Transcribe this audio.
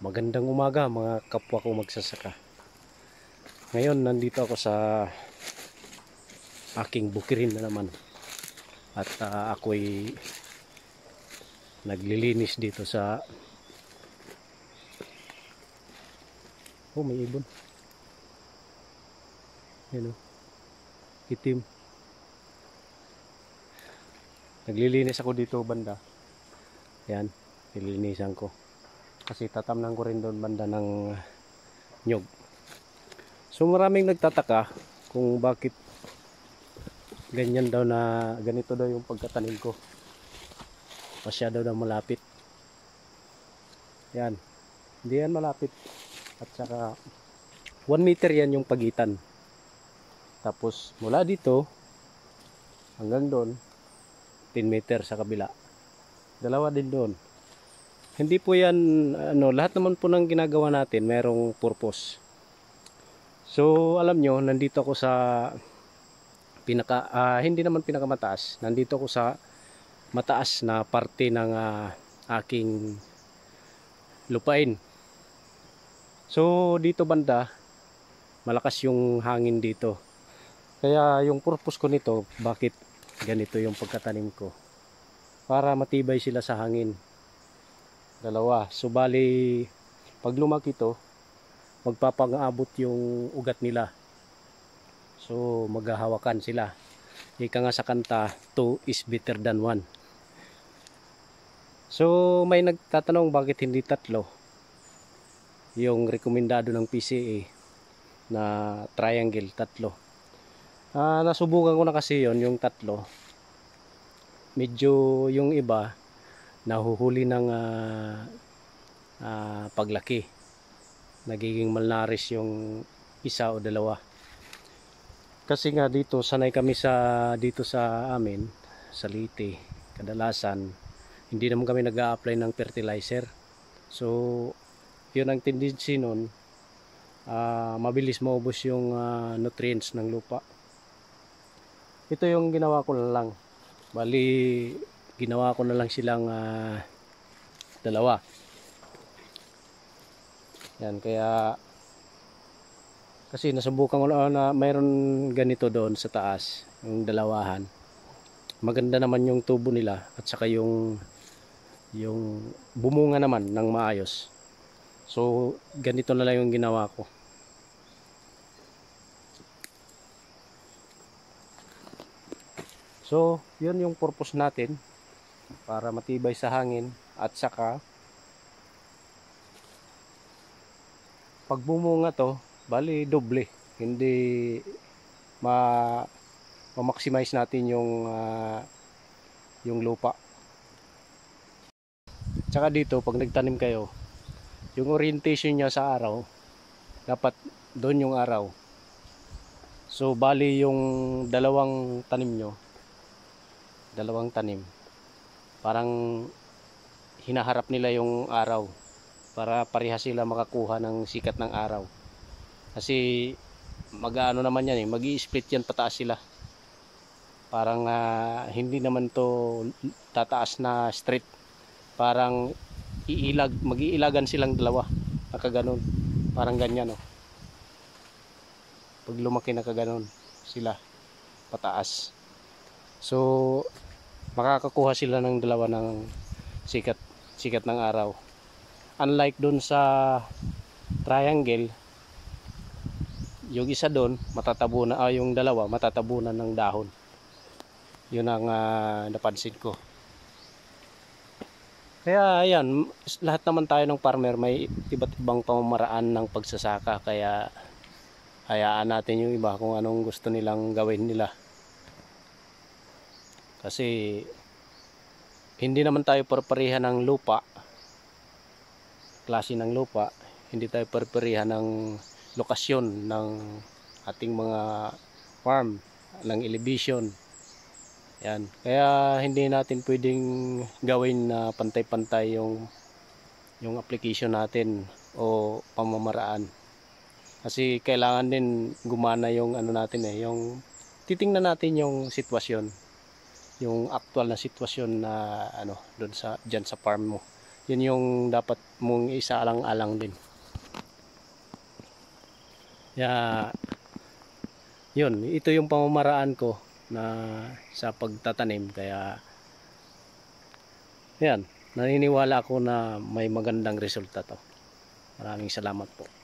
Magandang umaga mga kapwa ko magsasaka. Ngayon nandito ako sa aking bukirin na naman. At ah, ako'y naglilinis dito sa Oh, may ibon. Yan o. Itim. Naglilinis ako dito banda. Yan. Nililinisan ko. Kasi tatamnan ko rin doon banda ng nyog. So maraming nagtataka kung bakit ganyan daw na ganito daw yung pagkatanim ko. Masyado daw malapit. Yan. Hindi yan malapit. At saka 1 meter yan yung pagitan. Tapos mula dito hanggang doon 10 meter sa kabila. Dalawa din doon. Hindi po yan ano, lahat naman po ng ginagawa natin merong purpose. So, alam nyo, nandito ako sa pinaka ah, hindi naman pinakamataas. Nandito ako sa mataas na parte ng ah, aking lupain. So, dito banda malakas yung hangin dito. Kaya yung purpose ko nito, bakit ganito yung pagkatanim ko? Para matibay sila sa hangin. Dalawa. So, bali, pag lumaki to, magpapang-abot yung ugat nila. So, maghahawakan sila. Ika nga sa kanta, two is better than one. So, may nagtatanong bakit hindi tatlo? Yung rekomendado ng PCA na triangle, tatlo. Ah, nasubukan ko na kasi yon yung tatlo. Medyo yung iba, nahuhuli ng ah, ah, paglaki. Nagiging malnaris yung isa o dalawa. Kasi nga dito, sanay kami sa dito sa amin, sa Leyte, kadalasan, hindi naman kami nag apply ng fertilizer. So, yun ang tendency nun, ah, mabilis maubos yung ah, nutrients ng lupa. Ito yung ginawa ko lang. Bali, ginawa ko na lang silang ah, dalawa. Yan, kaya kasi nasubukan ko na, na mayroon ganito doon sa taas, yung dalawahan. Maganda naman yung tubo nila at saka yung yung bumunga naman ng maayos. So, ganito na lang yung ginawa ko. So, yun yung purpose natin para matibay sa hangin at saka pag bumunga to, bali doble. Hindi ma ma-maximize natin yung ah, yung lupa. Tsaka dito pag nagtanim kayo, yung orientation niya sa araw dapat doon yung araw. So bali yung dalawang tanim nyo dalawang tanim parang hinaharap nila yung araw para pareha sila makakuha ng sikat ng araw. Kasi mag-ano naman yan eh mag split yan pataas sila. Parang ah, hindi naman to tataas na straight parang iilag mag-iilagan silang dalawa nakaganon parang ganyan oh. Pag lumaki nakaganon sila pataas. So, makakakuha sila ng dalawa ng sikat, sikat ng araw. Unlike dun sa triangle, yung isa doon, matatabunan, ah, yung dalawa, matatabunan ng dahon. Yun ang ah, napansin ko. Kaya ayan, lahat naman tayo ng farmer may iba't ibang pamamaraan ng pagsasaka. Kaya hayaan natin yung iba kung anong gusto nilang gawin nila. Kasi hindi naman tayo parpareha ng lupa. Klase ng lupa. Hindi tayo parpareha ng lokasyon ng ating mga farm, ng elevation. Yan. Kaya hindi natin pwedeng gawin na pantay-pantay yung yung application natin o pamamaraan. Kasi kailangan din gumana yung ano natin eh, yung titingnan natin yung sitwasyon yung actual na sitwasyon na ano doon sa diyan sa farm mo Yun yung dapat mong isaalang-alang din. Kaya, yun, ito yung pamamaraan ko na sa pagtatanim. Kaya, yan, naniniwala ako na may magandang resulta to. Maraming salamat po.